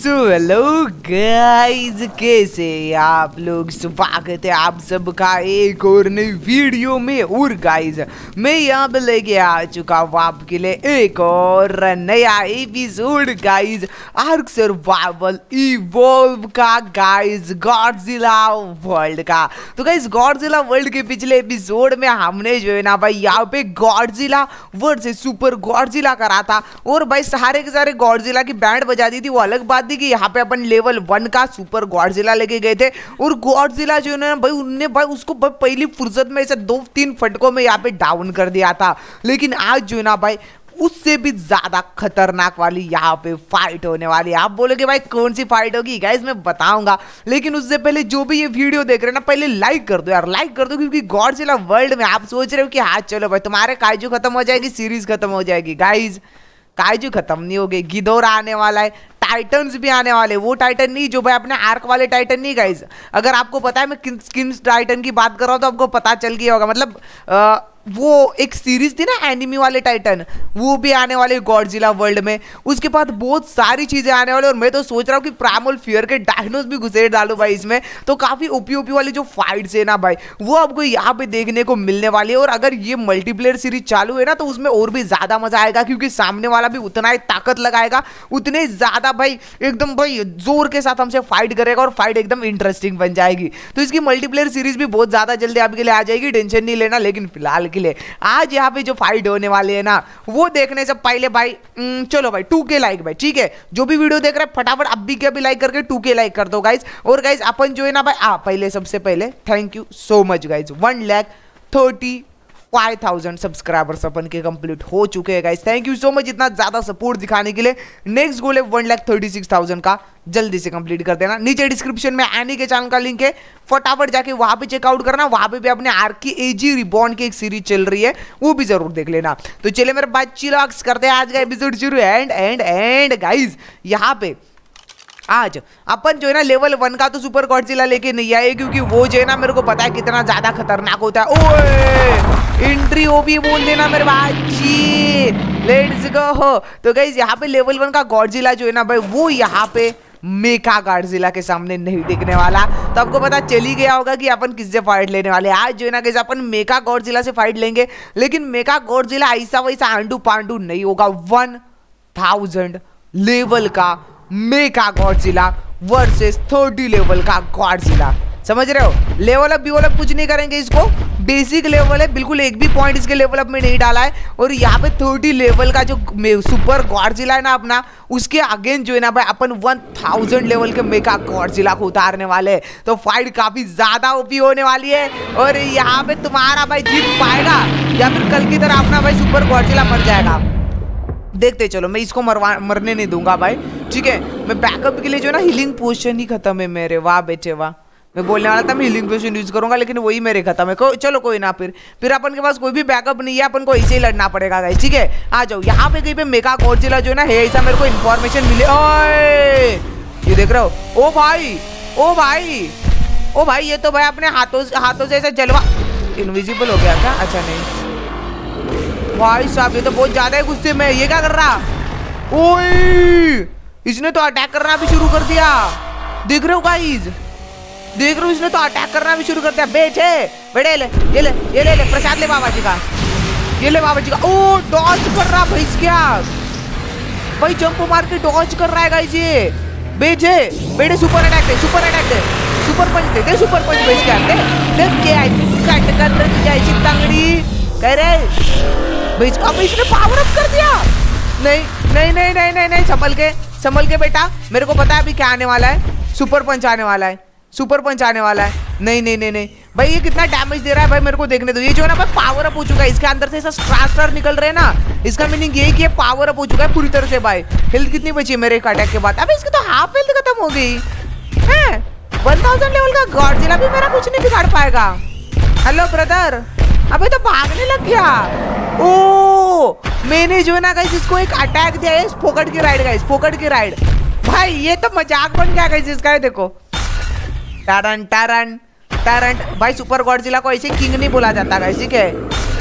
So hello guys, कैसे आप लोग? स्वागत है आप सबका एक और नई वीडियो में। और गाइस, मैं यहाँ पे लेके आ चुका हूँ आपके लिए एक और नया episode guys. Ark Survival Evolve का, गाइस गॉडजिला वर्ल्ड का। तो गाइस गॉडजिला वर्ल्ड के पिछले एपिसोड में हमने जो है ना भाई, यहाँ पे गॉडजिला वर्ड से सुपर गॉडजिला करा था। और भाई, सारे के सारे गॉडजिला की बैंड बजा दी थी, वो अलग बात थी कि यहाँ पे अपन लेवल वन का सुपर गॉडजिला लेके गए थे। और गॉडजिला जो है भाई, उनने भाई, उसको भाई, पहली फुर्सत में ऐसे दो तीन फटकों में यहाँ पे डाउन कर दिया था। लेकिन आज जो है ना, भाई, उससे भी ज़्यादा खतरनाक वाली यहाँ पे फाइट होने वाली है। आप बोलोगे भाई, कौन सी फाइट होगी? गाइस मैं बताऊँगा। लेकिन उससे पहले जो भी ये वीडियो देख रहे हैं ना, पहले लाइक कर दो यार। लाइक कर दो क्योंकि गॉडजिला वर्ल्ड में आप सोच रहे हो कि हाँ चलो भाई, तुम्हारे काजू खत्म हो जाएगी सीरीज़ खत्म हो जाएगी। गाइज़ काजू खत्म नहीं हो गई गिदोरा आने वाला है। टाइटन्स भी आने वाले, वो टाइटन नहीं, जो भाई अपने आर्क वाले टाइटन नहीं गाइज़ अगर आपको पता है, मैं किन किन टाइटन की बात कर रहा हूँ तो आपको पता चल गया होगा। मतलब वो एक सीरीज़ थी ना एनिमी वाले टाइटन वो भी आने वाले गॉडजिला वर्ल्ड में। उसके बाद बहुत सारी चीज़ें आने वाली और मैं तो सोच रहा हूँ कि प्रामोल फियर के डायनोस भी घुसेड़ डालू भाई इसमें। तो काफ़ी ओपी ओपी वाली जो फाइट्स है ना भाई, वो आपको यहाँ पे देखने को मिलने वाली है। और अगर ये मल्टीप्लेयर सीरीज़ चालू है ना तो उसमें और भी ज़्यादा मज़ा आएगा, क्योंकि सामने वाला भी उतना ही ताकत लगाएगा, उतने ज़्यादा भाई, एकदम भाई ज़ोर के साथ हमसे फाइट करेगा और फाइट एकदम इंटरेस्टिंग बन जाएगी। तो इसकी मल्टीप्लेयर सीरीज़ भी बहुत ज़्यादा जल्दी आपके लिए आ जाएगी, टेंशन नहीं लेना, लेकिन फ़िलहाल के लिए। आज यहाँ पे जो फाइट होने वाले है ना, वो देखने से पहले भाई चलो भाई टू के लाइक भाई, ठीक है? जो भी वीडियो देख रहे हैं, फटाफट अब भी क्या भी लाइक करके टू के लाइक कर दो गाइज़ और गाइज़ अपन जो है ना भाई, आ, पहले, सबसे पहले thank you so much guys one lakh thirty five thousand subscribers अपन के कंप्लीट हो चुके हैं guys thank you so much इतना ज़्यादा सपोर्ट दिखाने के लिए. नेक्स्ट गोल है one lakh thirty six thousand का. जल्दी से कंप्लीट कर देना. नीचे डिस्क्रिप्शन में एनी के चैनल का लिंक है. फटाफट जाके वहाँ पे चेकआउट करना. वहाँ पे भी अपने आर की एजी रिबॉन्ड की एक सीरीज़ चल रही है. वो भी ज़रूर देख लेना. तो चले मेरे बात चिलॉक्स करते हैं. आज का एपिसोड शुरू. एंड एंड एंड गाइज़ यहाँ पे आज। अपन जो है ना लेवल वन का तो सुपर गॉडजिला लेके नहीं आए, क्योंकि वो जो है ना मेरे को पता है कितना ज़्यादा खतरनाक होता है। ओए! एंट्री ओ भी बोल देना मेरे बाजी लेट्स गो तो गाइज़ यहाँ पे लेवल वन का गॉडजिला जो है ना भाई, वो यहाँ पे मेका गार्डजिला के सामने नहीं टिकने वाला। तो आपको पता चल ही गया होगा कि अपन किससे फाइट लेने वाले आज जो है ना कैसे अपन मेका गॉडजिला से फाइट लेंगे, लेकिन मेका गॉडजिला ऐसा वैसा आंडू पांडू नहीं होगा। वन थाउज़ेंड लेवल का mecha Godzilla versus thirty level का गॉडजिला। समझ रहे हो? लेवल अप बीवल अप कुछ नहीं करेंगे इसको। बेसिक लेवल है, बिल्कुल एक भी पॉइंट इसके लेवल अप में नहीं डाला है। और यहाँ पे थर्टी लेवल का जो सुपर गॉडजिला है ना अपना, उसके अगेंस्ट जो है ना भाई, अपन वन थाउज़ेंड लेवल के मेका गॉडजिला को उतारने वाले हैं। तो फाइट काफ़ी ज़्यादा ओपी होने वाली है। और यहाँ पे तुम्हारा भाई जीत पाएगा, या फिर कल की तरह अपना भाई सुपर गॉडजिला मर जाएगा। देखते चलो मैं इसको मरवा मरने नहीं दूँगा भाई। ठीक है? मैं बैकअप के लिए जो ना हीलिंग पोशन ही खत्म है मेरे। वाह बेटे वाह। मैं बोलने वाला था मैं हीलिंग पोशन यूज़ करूँगा लेकिन वही मेरे खत्म है। को, चलो कोई ना फिर फिर अपन के पास कोई भी बैकअप नहीं है अपन को ऐसे ही लड़ना पड़ेगा गाइस ठीक है? आ जाओ यहाँ पे कहीं पे मेगा गॉडजिला जो है ना है ऐसा मेरे को इन्फॉर्मेशन मिले। ये देख रहे हो? ओ भाई ओ भाई ओ भाई ये तो भाई अपने हाथों हाथों से ऐसे जलवा इनविजिबल हो गया क्या? अच्छा नहीं। भाई साहब, ये तो बहुत ज़्यादा है गुस्से में ये क्या कर रहा? ओए! इसने तो अटैक करना भी शुरू कर दिया। देख रहे हो गाइस देख रहे हो इसने तो अटैक करना भी शुरू कर दिया। बेटे बेटे ले, ये ले ये ले ले, प्रसाद ले बाबा जी का। ये ले बाबा जी का। ओ डॉज कर रहा भाई क्या भाई जंप मार के डॉज कर रहा है गाइस ये। बेटे बेटे सुपर अटैक दे सुपर अटैक दे। सुपर पंच दे दे सुपर पंच बेच के आते देख के आई कट कर रही जाए तंगड़ी। कह भाई अब इसने पावर अप कर दिया। नहीं नहीं नहीं नहीं नहीं नहीं, संभल के संभल के बेटा। मेरे को पता है अभी क्या आने वाला है। सुपर पंच आने वाला है। सुपर पंच आने वाला है। नहीं नहीं नहीं नहीं। भाई, ये कितना डैमेज दे रहा है भाई मेरे को देखने दो। ये जो है ना भाई पावर अप हो चुका है। इसके अंदर से ऐसा स्ट्रास्टर निकल रहे हैं ना। इसका मीनिंग ये कि ये पावर अप हो चुका है पूरी तरह से भाई। हेल्थ कितनी बची है मेरे एक अटैक के बाद? अबे, इसकी तो हाफ़ हेल्थ खत्म हो गई। है? वन थाउज़ेंड लेवल का गॉडजिला भी मेरा कुछ नहीं बिगाड़ पाएगा। हेलो ब्रदर अबे तो भागने लग गया। ओ, मैंने जो है ना गाइस इसको एक अटैक दिया है फोकट की राइड गाइस फोकट की राइड भाई, ये तो मज़ाक बन गया गाइस इसका देखो। टरन टरन टरन भाई सुपर गॉडजिला को ऐसे किंग नहीं बोला जाता गाइस ठीक है?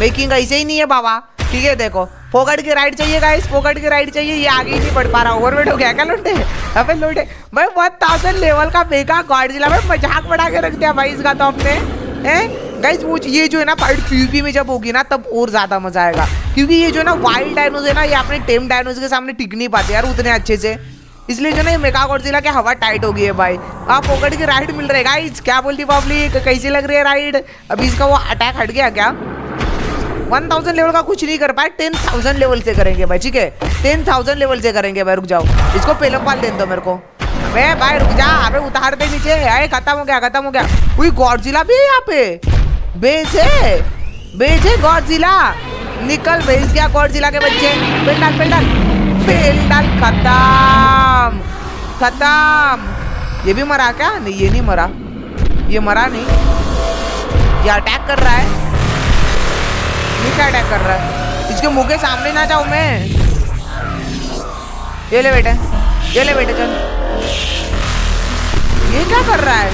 मैं किंग ऐसे ही नहीं है, बाबा। ठीक है, देखो फोकट की राइड चाहिए गाइस फोकट की राइड चाहिए, ये आगे ही नहीं बढ़ पा रहा ओवरवेट हो गया क्या, लोटे? अबे, लोटे। भाई वन थाउज़ेंड लेवल का बेगा गॉडजिला भाई, मज़ाक बना के रख दिया भाई, इसका तो हमने गाइस वो ये जो है ना फाइट पीवीपी में जब होगी ना, तब और ज़्यादा मज़ा आएगा। क्योंकि ये जो है ना वाइल्ड डायनोज है ना, ये अपने टेम डायनोज के सामने टिक नहीं पाते यार उतने अच्छे से। इसलिए जो ना ये मेगा गॉडजिला की हवा टाइट हो गई है भाई। आप फोकट की राइड मिल रही है गाइस क्या बोलती पब्लिक कैसी लग रही है राइड अभी इसका वो अटैक हट गया क्या? वन थाउज़ेंड लेवल का कुछ नहीं कर पाए टेन थाउज़ेंड लेवल से करेंगे भाई, ठीक है? टेन थाउज़ेंड लेवल से करेंगे भाई, रुक जाओ। इसको पेलम पाल दे दो मेरे को। अबे भाई, रुक जा। अबे उतार दे नीचे। अरे खत्म हो गया, खत्म हो गया। कोई गॉडजिला भी है यहाँ पे? है बेच है गॉडजिला निकल भेज गया गॉडजिला के बच्चे। पेल डाल पेल डाल पेल डाल खत्म खत्म। ये भी मरा क्या? नहीं, ये नहीं मरा। ये मरा नहीं। ये अटैक कर रहा है। ये क्या अटैक कर रहा है? इसके मुँह के सामने ना जाऊँ मैं। ये ले बेटे, ये ले बेटे, चल। ये क्या कर रहा है?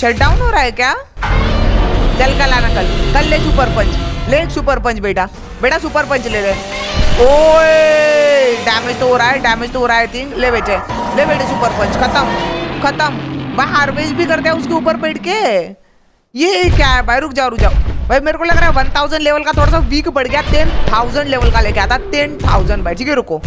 शट डाउन हो रहा है क्या? चल कल आना कल। कल ले सुपर पंच ले सुपर पंच बेटा। बेटा सुपर पंच ले ले। ओए! डैमेज तो हो रहा है डैमेज तो हो रहा है थिंक ले बेटे। ले बेटे सुपर पंच खत्म। खत्म। भाई हार्वेस्ट भी करते हैं उसके ऊपर बैठ के। ये क्या है भाई? रुक जाओ रुक जाओ। भाई, मेरे को लग रहा है वन थाउज़ेंड लेवल का थोड़ा सा वीक बढ़ गया। टेन थाउज़ेंड लेवल का लेके आता। टेन थाउज़ेंड भाई, ठीक है, रुको।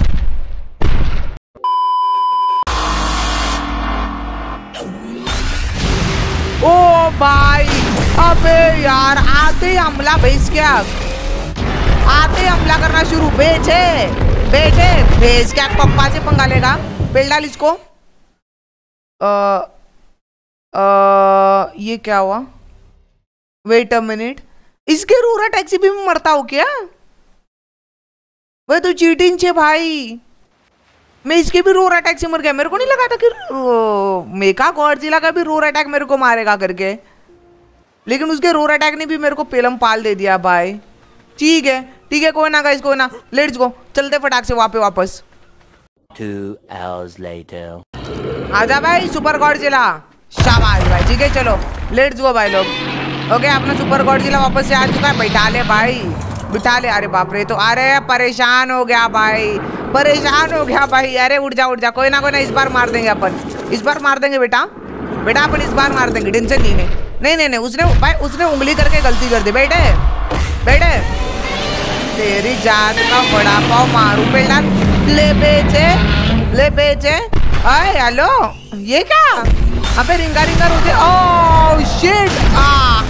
ओ भाई अबे यार आते हमला भेज क्या आते हमला करना शुरू बेचे बेटे भेज क्या पप्पा से पंगा लेगा? बेल डाल इसको। आ, आ, ये क्या हुआ? वेट अ मिनट इसके रूरा टैक्सी भी मरता हो क्या? वह तो चीटिंग छे भाई। मैं इसके भी रोर अटैक से मर गया। मेरे को नहीं लगा था कि मेका गॉडजिला का भी रोर अटैक मेरे को मारेगा करके। लेकिन उसके रोर अटैक ने भी मेरे को पेलम पाल दे दिया भाई। ठीक है ठीक है कोई ना गाइस कोई ना। लेट्स गो चलते फटाक से वहाँ पे वापस. आजा भाई सुपर गॉडजिला शाबाश भाई ठीक है चलो। लेट्स गो भाई लोग। ओके अपना सुपर गॉडजिला वापस से आ चुका है। बैठा ले भाई। बिठा ले। अरे बाप रे तो अरे परेशान हो गया भाई। परेशान हो गया भाई। अरे उठ जा उठ जा। कोई ना कोई ना इस बार मार देंगे अपन। इस बार मार देंगे बेटा। बेटा अपन इस बार मार देंगे टेंशन नहीं नहीं। नहीं नहीं उसने, भाई, उसने उंगली करके गलती कर दी। बेटे बेटे तेरी जात का बड़ा पाव मारू बेटा। ले बेचे। ले बेचे। अरे, हेलो। ये क्या? अबे, रिंगा रिंगा रोते ओ शिट आ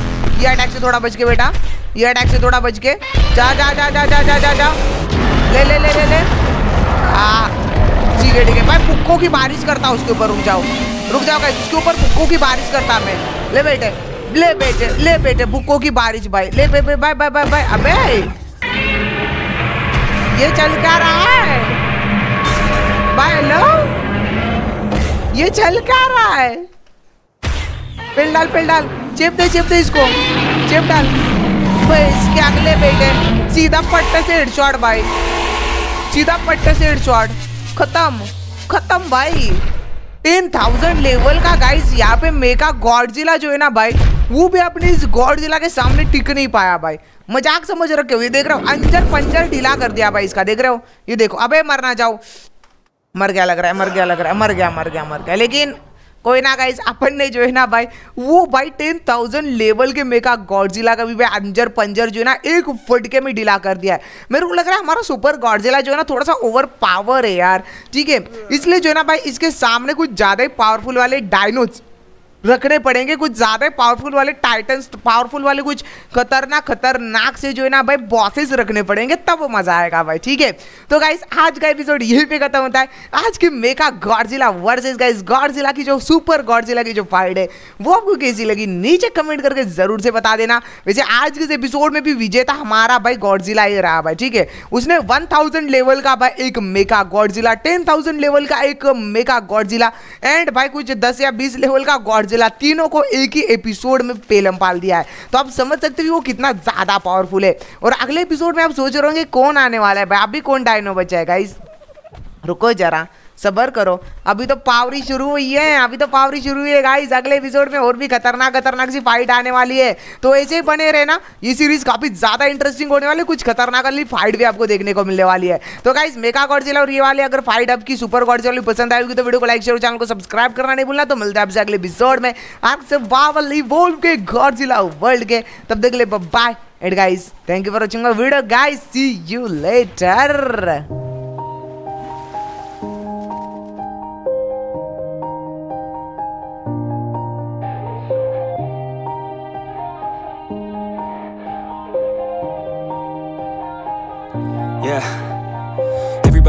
ये अटैक से थोड़ा बच के बेटा। ये अटैक से थोड़ा बच के। जा जा जा जा जा जा जा जा। ले ले ले ले ले। ठीक है ठीक है। भाई, पुक्कों की बारिश करता उसके ऊपर, रुक जाओ। रुक जाओ गाइस उसके ऊपर पुक्कों की बारिश करता मैं। ले बेटे ले बेटे ले बेटे बुक्कों की बारिश, भाई। ले बे बे बाय बाय बाय बाय अबे। ये चल क्या रहा है? बाय हेलो ये चल क्या रहा है? पिल डाल पिल डाल। चिप दे चिप दे इसको। चिप डाल। भाई इसके अगले बेटे। सीधा पट्टे से हेडशॉट भाई। सीधा पट्टे से हेडशॉट खत्म खत्म भाई। टेन थाउज़ेंड लेवल का गाइस यहाँ पे मेका गॉडजिला जो है ना भाई, वो भी अपने इस गॉडजिला के सामने टिक नहीं पाया भाई। मज़ाक समझ रखे हो, ये देख रहे हो, अंजर पंजर ढीला कर दिया भाई इसका, देख रहे हो? ये देखो, अबे मरना जाओ। मर गया लग रहा है, मर गया लग रहा है, मर गया मर गया मर गया। लेकिन कोई ना गाइस अपन ने जो है ना भाई वो भाई टेन थाउज़ेंड लेवल के मेका गॉडजिला का भी भाई अंजर पंजर जो है ना एक फुट के में डिला कर दिया है। मेरे को लग रहा है हमारा सुपर गॉडजिला जो है ना थोड़ा सा ओवर पावर है यार ठीक है? इसलिए जो है ना भाई इसके सामने कुछ ज़्यादा ही पावरफुल वाले डायनोज रखने पड़ेंगे कुछ ज़्यादा पावरफुल वाले टाइटन्स पावरफुल वाले कुछ खतरनाक खतरनाक से जो है ना भाई बॉसेस रखने पड़ेंगे, तब मज़ा आएगा भाई, ठीक है? तो गाइस आज का एपिसोड यहीं पे खत्म होता है। आज की mecha Godzilla versus guys Godzilla की जो सुपर गॉडजिला की जो फाइट है, वो आपको कैसी लगी? नीचे कमेंट करके ज़रूर से बता देना। वैसे आज के एपिसोड में भी विजेता हमारा भाई गॉडजिला ही रहा भाई, ठीक है? उसने वन लेवल का भाई एक मेका गॉडजिला टेन लेवल का एक मेका गॉडजिला एंड भाई कुछ दस या बीस लेवल का गॉड गॉडजिला तीनों को एक ही एपिसोड में पेलम पाल दिया है। तो आप समझ सकते हो वो कितना ज़्यादा पावरफुल है। और अगले एपिसोड में आप सोच रहे होंगे, कौन आने वाला है? भाई अभी कौन डायनो बचाएगा इस रुको जरा। सबर करो। अभी तो पावरी शुरू हुई है, अभी तो पावरी शुरू हुई है गाइस अगले एपिसोड में और भी खतरनाक खतरनाक सी फाइट आने वाली है। तो ऐसे ही बने रहना, ये सीरीज़ काफ़ी ज़्यादा इंटरेस्टिंग होने वाली, कुछ खतरनाक वाली फाइट भी आपको देखने को मिलने वाली है। तो गाइस मेका गॉडजिला और ये वाली अगर फाइट आपकी सुपर गॉडजिला पसंद आएगी तो वीडियो को लाइक शेयर चैनल को सब्सक्राइब करना नहीं भूलना। तो मिलता है आपसे अगले एपिसोड में। आपसे बावल इवोल्व के गॉडजिला वर्ल्ड के। तब देख ले bye and guys thank you for watching video guys see you later